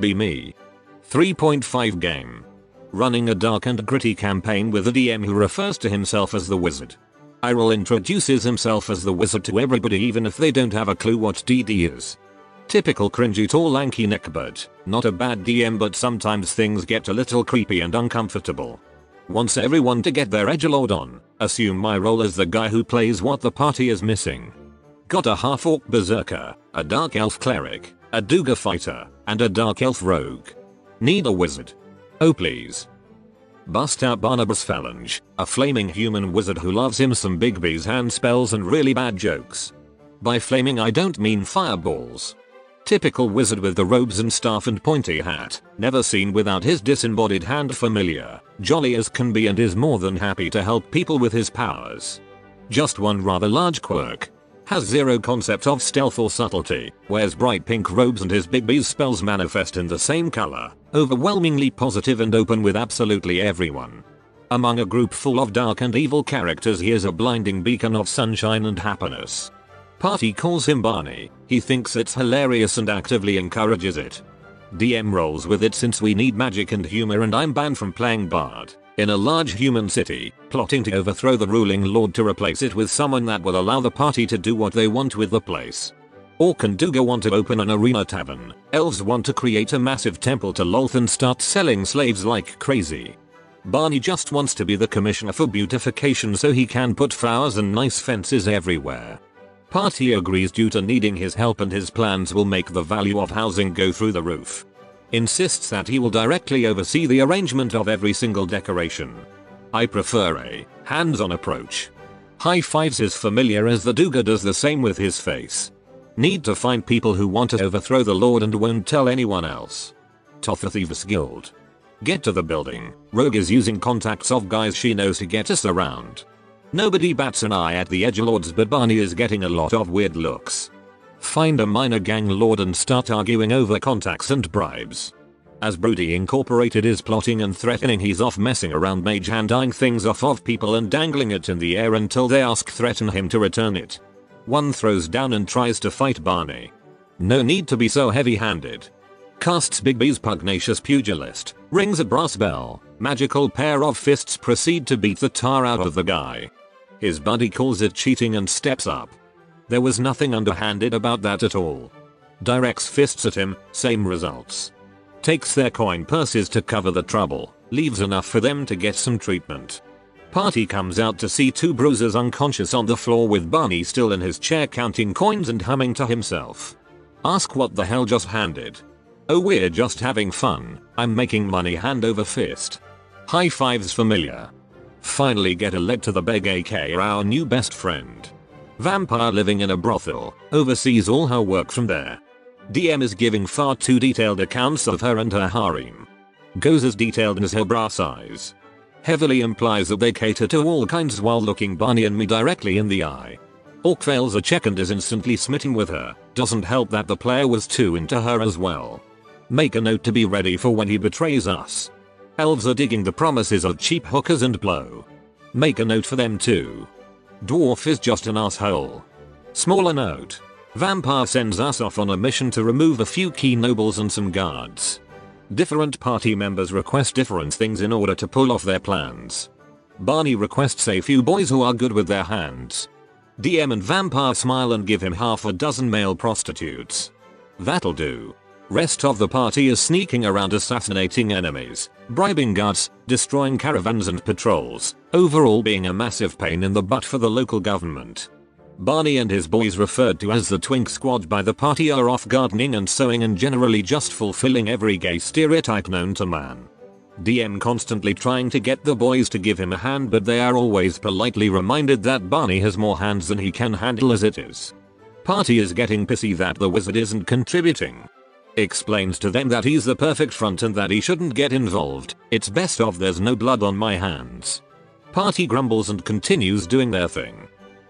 Be me. 3.5 game. Running a dark and gritty campaign with a DM who refers to himself as the wizard. Iroh introduces himself as the wizard to everybody even if they don't have a clue what DD is. Typical cringy tall lanky neckbeard, not a bad DM but sometimes things get a little creepy and uncomfortable. Wants everyone to get their edgelord on, assume my role as the guy who plays what the party is missing. Got a half orc berserker, a dark elf cleric, a Duergar fighter, and a dark elf rogue. Need a wizard. Oh please. Bust out Barnabas Phalange, a flaming human wizard who loves him some Bigby's hand spells and really bad jokes. By flaming I don't mean fireballs. Typical wizard with the robes and staff and pointy hat, never seen without his disembodied hand familiar, jolly as can be and is more than happy to help people with his powers. Just one rather large quirk. Has zero concept of stealth or subtlety, wears bright pink robes and his Bigby's spells manifest in the same color, overwhelmingly positive and open with absolutely everyone. Among a group full of dark and evil characters he is a blinding beacon of sunshine and happiness. Party calls him Barney, he thinks it's hilarious and actively encourages it. DM rolls with it since we need magic and humor and I'm banned from playing Bard. In a large human city, plotting to overthrow the ruling lord to replace it with someone that will allow the party to do what they want with the place. Orc and Duergar want to open an arena tavern, elves want to create a massive temple to Lolth and start selling slaves like crazy. Barney just wants to be the commissioner for beautification so he can put flowers and nice fences everywhere. Party agrees due to needing his help and his plans will make the value of housing go through the roof. Insists that he will directly oversee the arrangement of every single decoration. I prefer a hands-on approach. High fives is familiar as the Duergar does the same with his face. Need to find people who want to overthrow the lord and won't tell anyone else. Totha Thieves Guild. Get to the building. Rogue is using contacts of guys she knows to get us around. Nobody bats an eye at the edgelords but Barney is getting a lot of weird looks. Find a minor gang lord and start arguing over contacts and bribes. As Brody Incorporated is plotting and threatening he's off messing around mage hand eyeing things off of people and dangling it in the air until they ask threaten him to return it. One throws down and tries to fight Barney. No need to be so heavy handed. Casts Bigby's pugnacious pugilist, rings a brass bell, magical pair of fists proceed to beat the tar out of the guy. His buddy calls it cheating and steps up. There was nothing underhanded about that at all. Directs fists at him, same results. Takes their coin purses to cover the trouble, leaves enough for them to get some treatment. Party comes out to see two bruisers unconscious on the floor with Barney still in his chair counting coins and humming to himself. Ask what the hell just handed. Oh we're just having fun, I'm making money hand over fist. High fives familiar. Finally get a leg to the beg aka our new best friend. Vampire living in a brothel, oversees all her work from there. DM is giving far too detailed accounts of her and her harem. Goes as detailed as her bra size. Heavily implies that they cater to all kinds while looking Barney and me directly in the eye. Orc fails a check and is instantly smitten with her, doesn't help that the player was too into her as well. Make a note to be ready for when he betrays us. Elves are digging the promises of cheap hookers and blow. Make a note for them too. Dwarf is just an asshole. Smaller note. Vampire sends us off on a mission to remove a few key nobles and some guards. Different party members request different things in order to pull off their plans. Barney requests a few boys who are good with their hands. DM and Vampire smile and give him half a dozen male prostitutes. That'll do. Rest of the party is sneaking around assassinating enemies, bribing guards, destroying caravans and patrols, overall being a massive pain in the butt for the local government. Barney and his boys referred to as the Twink Squad by the party are off gardening and sewing and generally just fulfilling every gay stereotype known to man. DM constantly trying to get the boys to give him a hand but they are always politely reminded that Barney has more hands than he can handle as it is. Party is getting pissy that the wizard isn't contributing. Explains to them that he's the perfect front and that he shouldn't get involved, it's best off there's no blood on my hands. Party grumbles and continues doing their thing.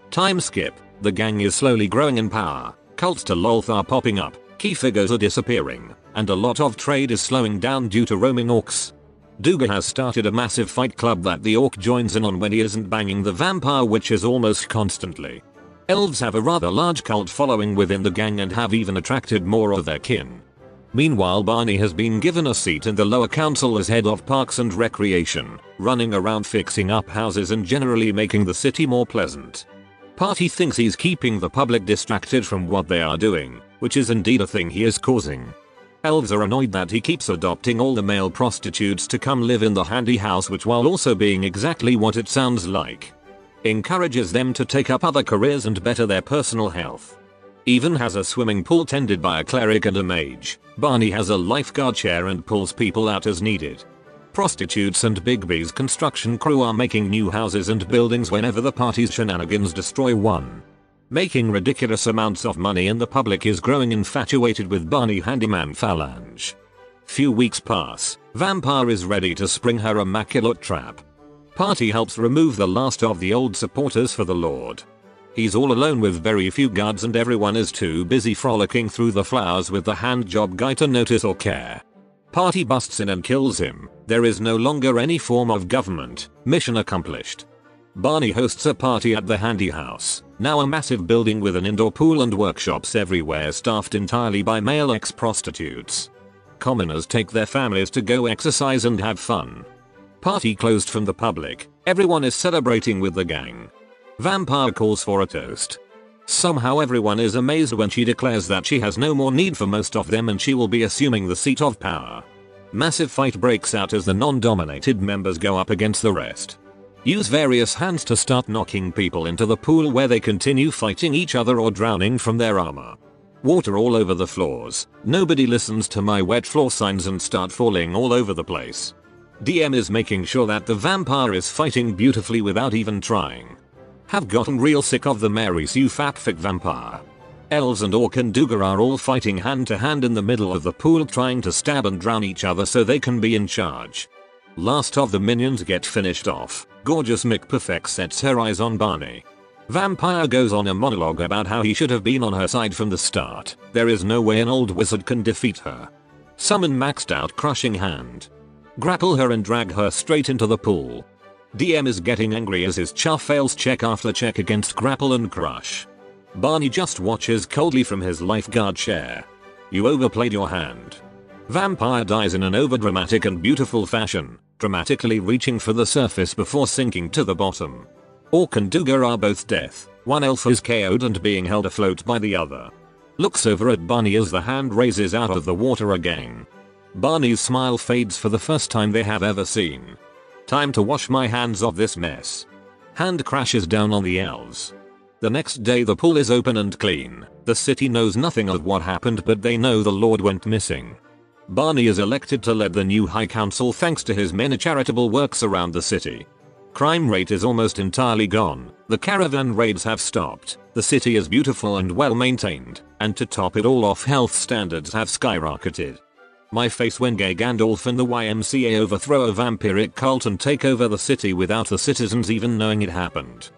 Time skip, the gang is slowly growing in power, cults to Lolth are popping up, key figures are disappearing, and a lot of trade is slowing down due to roaming orcs. Duergar has started a massive fight club that the orc joins in on when he isn't banging the vampire witches almost constantly. Elves have a rather large cult following within the gang and have even attracted more of their kin. Meanwhile Barney has been given a seat in the lower council as head of parks and recreation, running around fixing up houses and generally making the city more pleasant. Party thinks he's keeping the public distracted from what they are doing, which is indeed a thing he is causing. Elves are annoyed that he keeps adopting all the male prostitutes to come live in the handy house which while also being exactly what it sounds like. Encourages them to take up other careers and better their personal health. Even has a swimming pool tended by a cleric and a mage. Barney has a lifeguard chair and pulls people out as needed. Prostitutes and Bigby's construction crew are making new houses and buildings whenever the party's shenanigans destroy one. Making ridiculous amounts of money and the public is growing infatuated with Barney Handyman Phalange. Few weeks pass, Vampire is ready to spring her immaculate trap. Party helps remove the last of the old supporters for the Lord. He's all alone with very few guards and everyone is too busy frolicking through the flowers with the hand job guy to notice or care. Party busts in and kills him. There is no longer any form of government. Mission accomplished. Barney hosts a party at the Handy House, now a massive building with an indoor pool and workshops everywhere staffed entirely by male ex-prostitutes. Commoners take their families to go exercise and have fun. Party closed from the public, everyone is celebrating with the gang. Vampire calls for a toast. Somehow everyone is amazed when she declares that she has no more need for most of them and she will be assuming the seat of power. Massive fight breaks out as the non-dominated members go up against the rest. Use various hands to start knocking people into the pool where they continue fighting each other or drowning from their armor. Water all over the floors. Nobody listens to my wet floor signs and start falling all over the place. DM is making sure that the vampire is fighting beautifully without even trying. Have gotten real sick of the Mary Sue Fatfic vampire. Elves and Orc and Duergar are all fighting hand to hand in the middle of the pool trying to stab and drown each other so they can be in charge. Last of the minions get finished off. Gorgeous McPerfect sets her eyes on Barney. Vampire goes on a monologue about how he should have been on her side from the start. There is no way an old wizard can defeat her. Summon maxed out crushing hand. Grapple her and drag her straight into the pool. DM is getting angry as his chuff fails check after check against grapple and crush. Barney just watches coldly from his lifeguard chair. You overplayed your hand. Vampire dies in an overdramatic and beautiful fashion, dramatically reaching for the surface before sinking to the bottom. Orc and Duergar are both death, one elf is KO'd and being held afloat by the other. Looks over at Barney as the hand raises out of the water again. Barney's smile fades for the first time they have ever seen. Time to wash my hands of this mess. Hand crashes down on the elves. The next day the pool is open and clean. The city knows nothing of what happened but they know the lord went missing. Barney is elected to lead the new High Council thanks to his many charitable works around the city. Crime rate is almost entirely gone, the caravan raids have stopped, the city is beautiful and well maintained, and to top it all off health standards have skyrocketed. My face when gay Gandalf and the YMCA overthrow a vampiric cult and take over the city without the citizens even knowing it happened.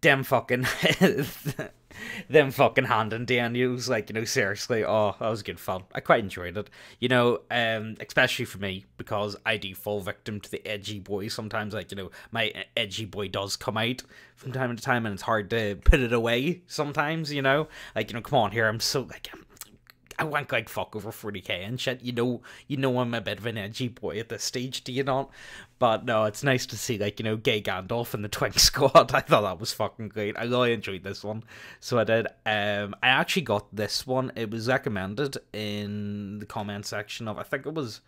Damn fucking them fucking hand handing Daniels, like, you know, seriously, oh, that was good fun. I quite enjoyed it. You know, um, especially for me, because I do fall victim to the edgy boy sometimes, like, you know, my edgy boy does come out from time to time and it's hard to put it away sometimes, you know? Like, you know, come on here, I'm so like I'm I want like fuck over 40k and shit. You know, you know I'm a bit of an edgy boy at this stage, do you not? But no, it's nice to see like you know gay Gandalf and the Twink Squad. I thought that was fucking great. I really enjoyed this one, so I did. Um, I actually got this one. It was recommended in the comment section of I think it was,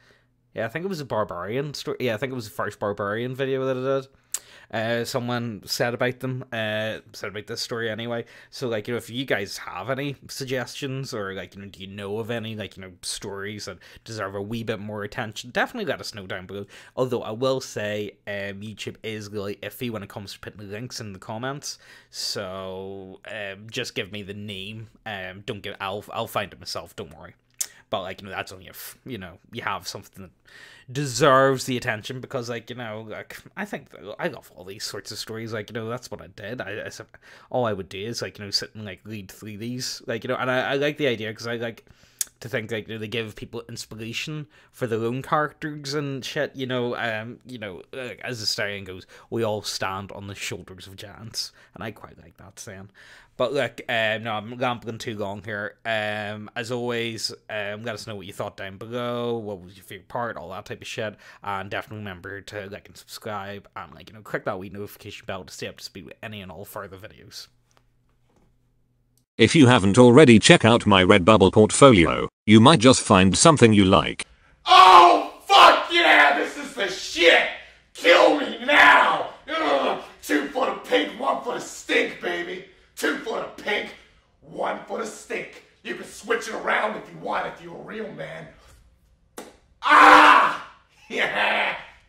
yeah, I think it was a barbarian story. Yeah, I think it was the first barbarian video that I did uh, someone said about them, uh, said about this story anyway. So like, you know, if you guys have any suggestions or like, you know, do you know of any like, you know, stories that deserve a wee bit more attention, definitely let us know down below. Although I will say, um, YouTube is really iffy when it comes to putting links in the comments. So um, just give me the name. Um, don't get. I'll I'll find it myself. Don't worry but like you know that's only if you know you have something that deserves the attention because like you know like, i think i love all these sorts of stories like you know that's what i did. I, I all i would do is like you know sit and like read through these like you know and i, I like the idea because i like to think like they give people inspiration for their own characters and shit. You know, um, you know, uh, as the saying goes, we all stand on the shoulders of giants, and I quite like that saying. But look, um, no, I'm rambling too long here. Um, as always, um, let us know what you thought down below. What was your favorite part? All that type of shit. And definitely remember to like and subscribe and like you know click that wee notification bell to stay up to speed with any and all further videos. If you haven't already check out my Redbubble portfolio, you might just find something you like. Oh, fuck yeah, this is the shit! Kill me now! Ugh. Two for the pink, one for the stink, baby. Two for the pink, one for the stink. You can switch it around if you want, if you're a real man. Ah! Yeah!